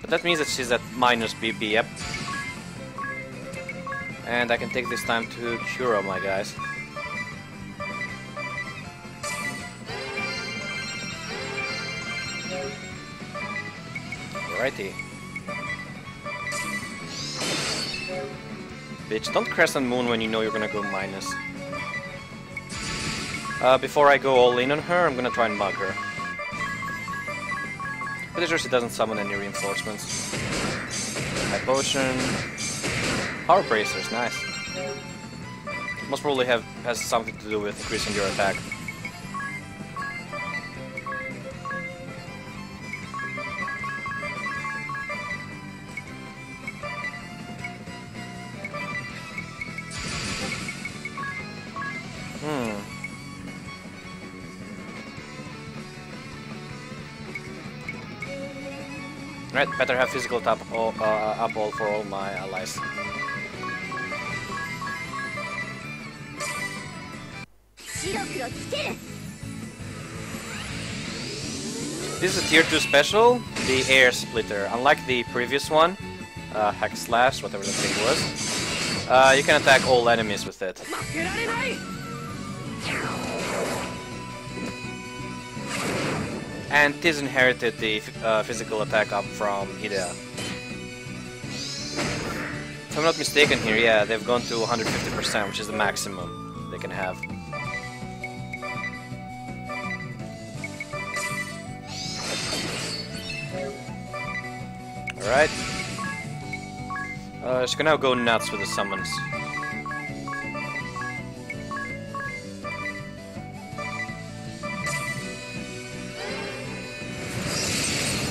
But that means that she's at minus BP, yep. And I can take this time to cure all my guys. Alrighty. Bitch, don't Crescent Moon when you know you're gonna go minus. Uh, before I go all in on her, I'm gonna try and mug her. Pretty sure she doesn't summon any reinforcements. High potion. Power bracers, nice. Most probably have has something to do with increasing your attack. Right, better have physical top all, uh, up all for all my allies. This is a tier 2 special, the air splitter. Unlike the previous one, uh, hack slash, whatever the thing was, uh, you can attack all enemies with it. And Tiz inherited the uh, physical attack up from Edea. If I'm not mistaken here, yeah, they've gone to 150%, which is the maximum they can have. Alright. Uh, just gonna go nuts with the summons.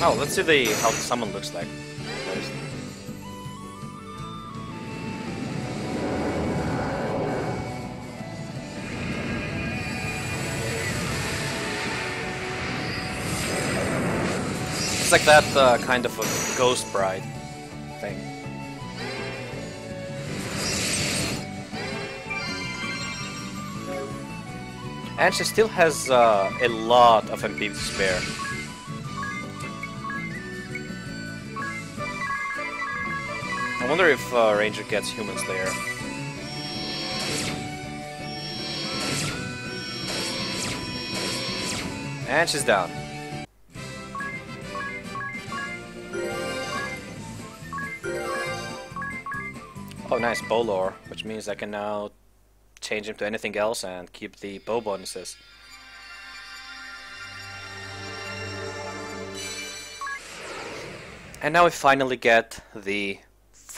Oh, let's see the how the summon looks like. It's like that uh, kind of a ghost bride thing. And she still has uh, a lot of MP to spare. I wonder if uh, Ranger gets Human Slayer. And she's down. Oh nice, Bolor, which means I can now change him to anything else and keep the bow bonuses. And now we finally get the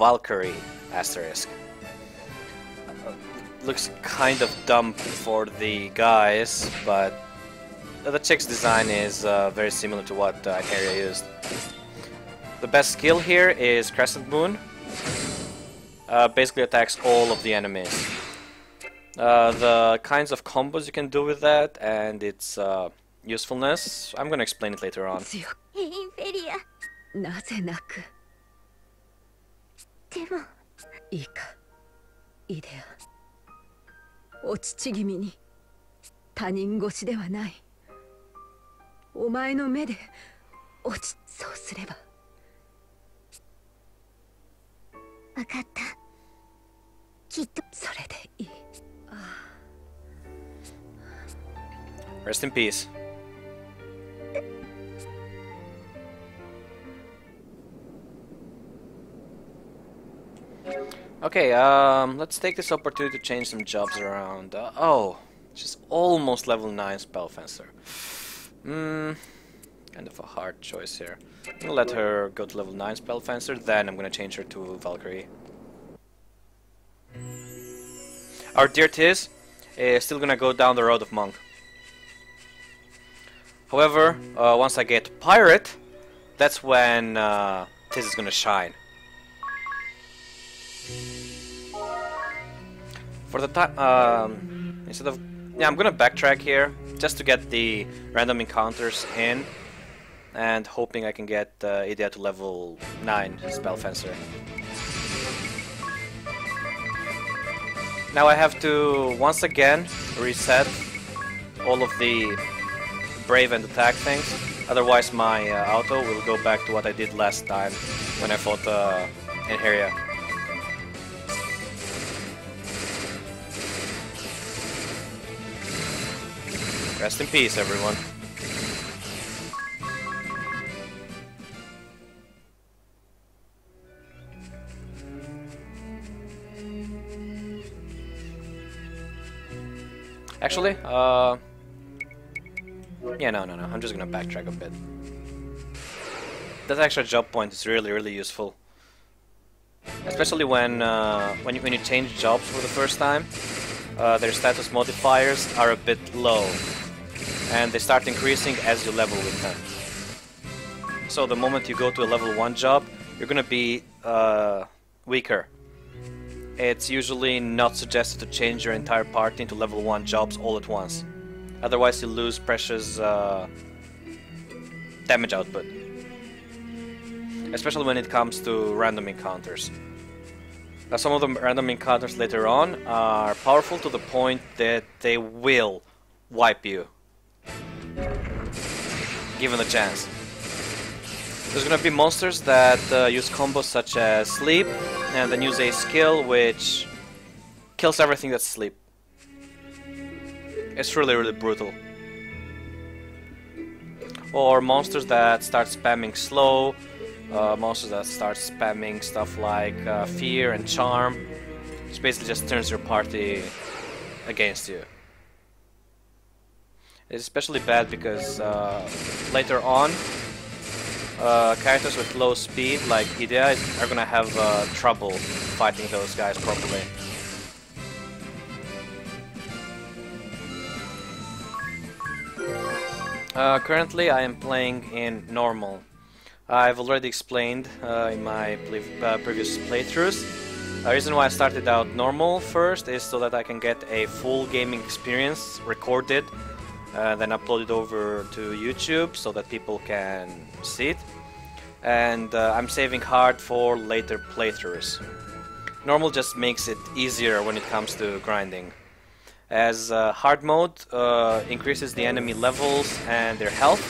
Valkyrie asterisk. Uh, looks kind of dumb for the guys, but the chick's design is uh, very similar to what uh, Area used. The best skill here is Crescent Moon. Uh, basically attacks all of the enemies. Uh, the kinds of combos you can do with that and its uh, usefulness, I'm gonna explain it later on. でも。いいか。イデア。お乳君に他人越しではない。お前の目で落ちそうすれば。分かった。きっと。それでいい。Rest in peace. Okay, um, let's take this opportunity to change some jobs around. Uh, oh, she's almost level 9 Spell Fencer. Hmm, kind of a hard choice here. I'm gonna let her go to level 9 Spell Fencer, then I'm gonna change her to Valkyrie. Our dear Tiz is still gonna go down the road of Monk. However, uh, once I get Pirate, that's when uh, Tiz is gonna shine. For the time, um, instead of yeah, I'm gonna backtrack here just to get the random encounters in, and hoping I can get uh, Edea to level nine Spell Fencer. Now I have to once again reset all of the brave and attack things. Otherwise my uh, auto will go back to what I did last time when I fought uh, Einheria. Rest in peace, everyone. Actually, uh... Yeah, no, no, no. I'm just gonna backtrack a bit. That extra job point is really, really useful. Especially when uh, when, you, when you change jobs for the first time, uh, their status modifiers are a bit low. And they start increasing as you level with them. So the moment you go to a level 1 job, you're gonna be uh, weaker it's usually not suggested to change your entire party into level 1 jobs all at once. Otherwise you lose precious uh, damage output. Especially when it comes to random encounters. Now some of the random encounters later on are powerful to the point that they will wipe you. Given the chance. There's gonna be monsters that uh, use combos such as sleep, and then use a skill which kills everything that's sleep. It's really, really brutal. Or monsters that start spamming slow, uh, monsters that start spamming stuff like uh, fear and charm, which basically just turns your party against you. Especially bad because uh, later on uh, characters with low speed, like Edea, are gonna have uh, trouble fighting those guys properly. Uh, currently I am playing in normal. I've already explained uh, in my uh, previous playthroughs. The reason why I started out normal first is so that I can get a full gaming experience recorded then upload it over to YouTube so that people can see it. And uh, I'm saving hard for later playthroughs. Normal just makes it easier when it comes to grinding. As uh, hard mode uh, increases the enemy levels and their health.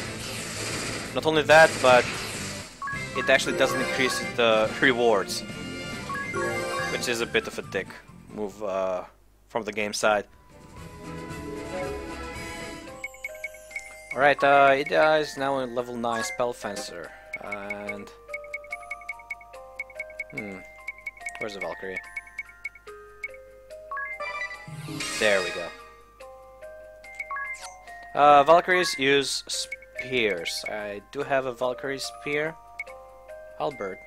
Not only that, but it actually doesn't increase the rewards. Which is a bit of a dick move uh, from the game side. Alright, uh, Edea is now a level 9 Spell Fencer. And... Hmm. Where's the Valkyrie? There we go. Uh, Valkyries use spears. I do have a Valkyrie spear. Albert.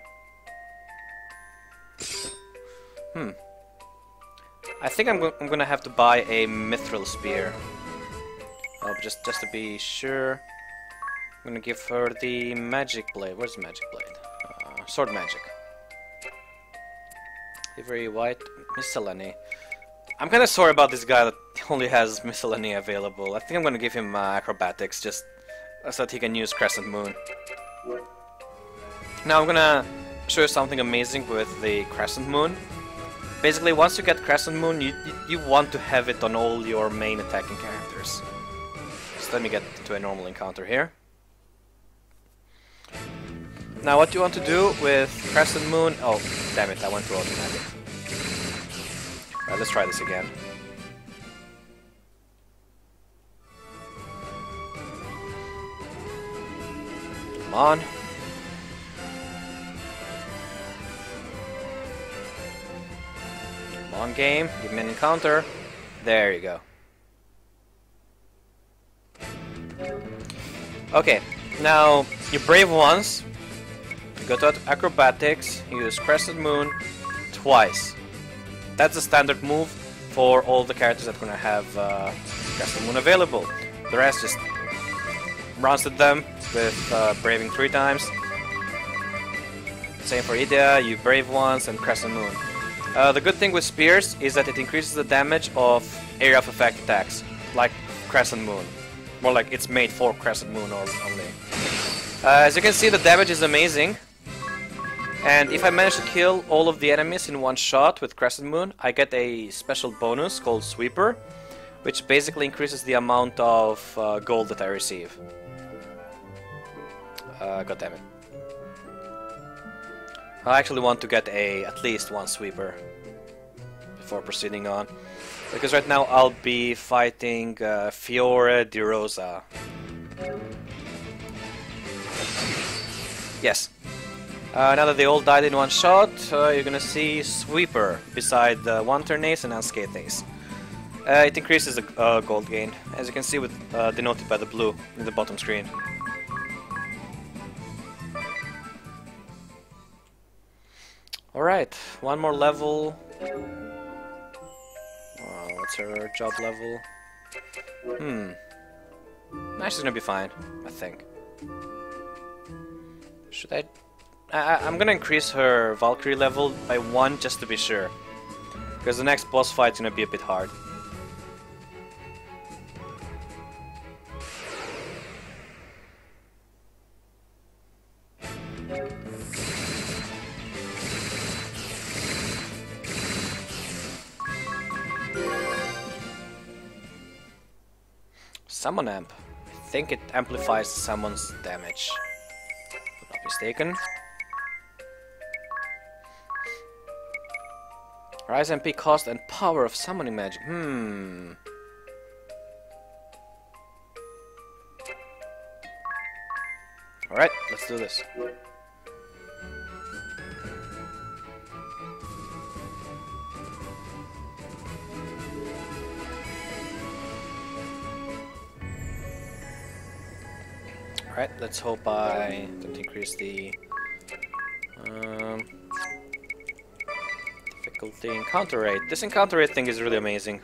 Hmm. I think I'm, go I'm gonna have to buy a Mithril spear. Oh, just just to be sure, I'm gonna give her the magic blade. Where's the magic blade? Uh, sword magic. Very white miscellany. I'm kind of sorry about this guy that only has miscellany available. I think I'm gonna give him uh, acrobatics just so that he can use crescent moon. Now I'm gonna show you something amazing with the crescent moon. Basically, once you get crescent moon, you, you, you want to have it on all your main attacking characters let me get to a normal encounter here. Now what do you want to do with Crescent Moon... Oh, damn it, I went to automatic. Alright, uh, let's try this again. Come on. Come on, game. Give me an encounter. There you go. Okay, now you brave once, you go to acrobatics, you use Crescent Moon twice. That's the standard move for all the characters that are gonna have uh, Crescent Moon available. The rest just runs at them with uh, braving three times. Same for Edea, you brave once and Crescent Moon. Uh, the good thing with spears is that it increases the damage of area of effect attacks, like Crescent Moon. More like it's made for Crescent Moon only. Uh, as you can see, the damage is amazing. And if I manage to kill all of the enemies in one shot with Crescent Moon, I get a special bonus called Sweeper, which basically increases the amount of uh, gold that I receive. Uh, God damn it. I actually want to get a at least one sweeper before proceeding on. Because right now I'll be fighting uh, Fiore DeRosa. Yes. Uh, now that they all died in one shot, uh, you're gonna see Sweeper beside the one turn ace and unscathed ace. Uh, it increases the uh, gold gain, as you can see with uh, denoted by the blue in the bottom screen. Alright, one more level. Her job level? Hmm. Nah, she's gonna be fine, I think. Should I... I I'm gonna increase her Valkyrie level by one just to be sure. Because the next boss fight's gonna be a bit hard. Summon Amp. I think it amplifies someone's damage. If I'm not mistaken. Rise MP cost and power of summoning magic. Hmm. Alright, let's do this. Alright, let's hope I don't increase the um, difficulty encounter rate. This encounter rate thing is really amazing.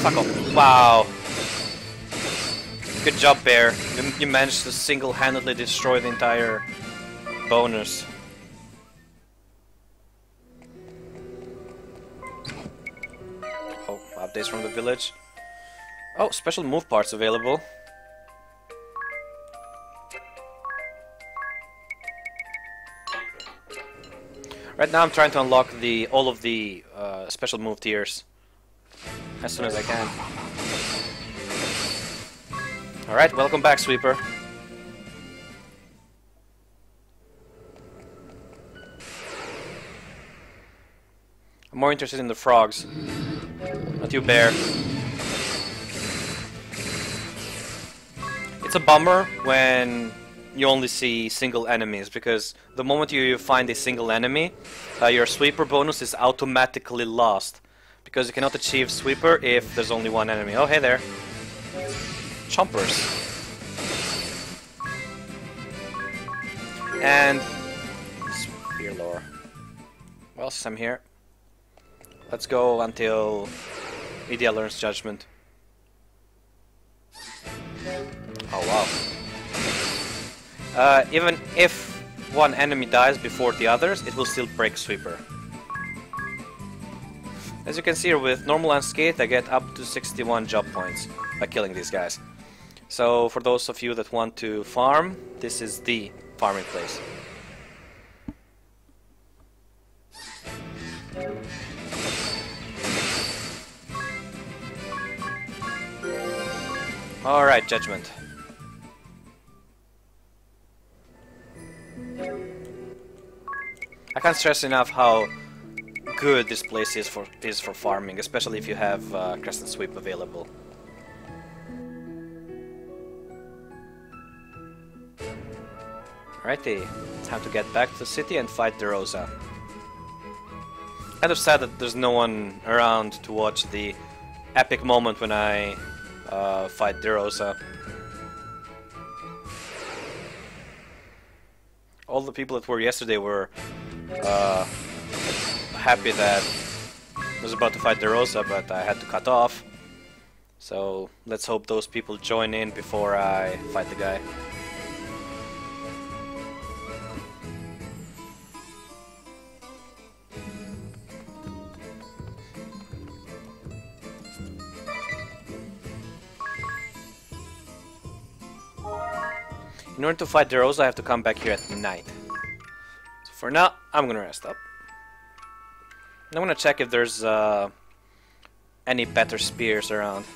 Fuck off. Wow. Good job, Bear. You, you managed to single-handedly destroy the entire bonus. Updates from the village. Oh, special move parts available. Right now I'm trying to unlock the all of the uh, special move tiers as soon as I can. Alright, welcome back, Sweeper. I'm more interested in the frogs. Not you, bear. It's a bummer when you only see single enemies, because the moment you find a single enemy, uh, your sweeper bonus is automatically lost. Because you cannot achieve sweeper if there's only one enemy. Oh, hey there. Chompers. And... Spear lore. Well, since I'm here, let's go until Edea learns Judgment. Oh wow. Uh, even if one enemy dies before the others, it will still break Sweeper. As you can see with normal and skate I get up to 61 job points by killing these guys. So for those of you that want to farm, this is the farming place. Alright, Judgment. I can't stress enough how good this place is for is for farming, especially if you have uh, Crescent Sweep available. Alrighty, time to get back to the city and fight DeRosa. Kind of sad that there's no one around to watch the epic moment when I uh, fight DeRosa. All the people that were yesterday were uh, happy that I was about to fight DeRosa, but I had to cut off. So let's hope those people join in before I fight the guy. In order to fight the Rose, I have to come back here at night. So for now, I'm gonna rest up. And I'm gonna check if there's uh, any better spears around.